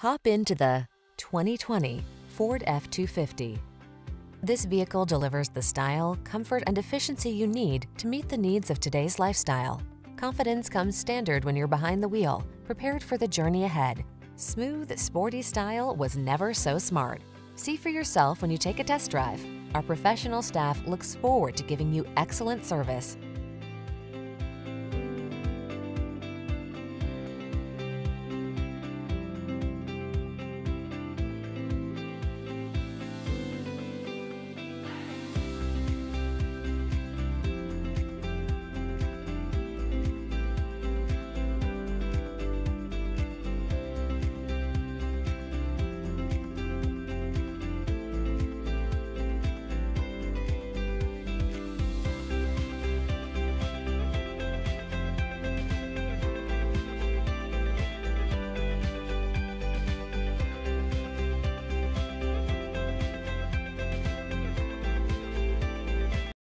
Hop into the 2020 Ford F-250. This vehicle delivers the style, comfort, and efficiency you need to meet the needs of today's lifestyle. Confidence comes standard when you're behind the wheel, prepared for the journey ahead. Smooth, sporty style was never so smart. See for yourself when you take a test drive. Our professional staff looks forward to giving you excellent service.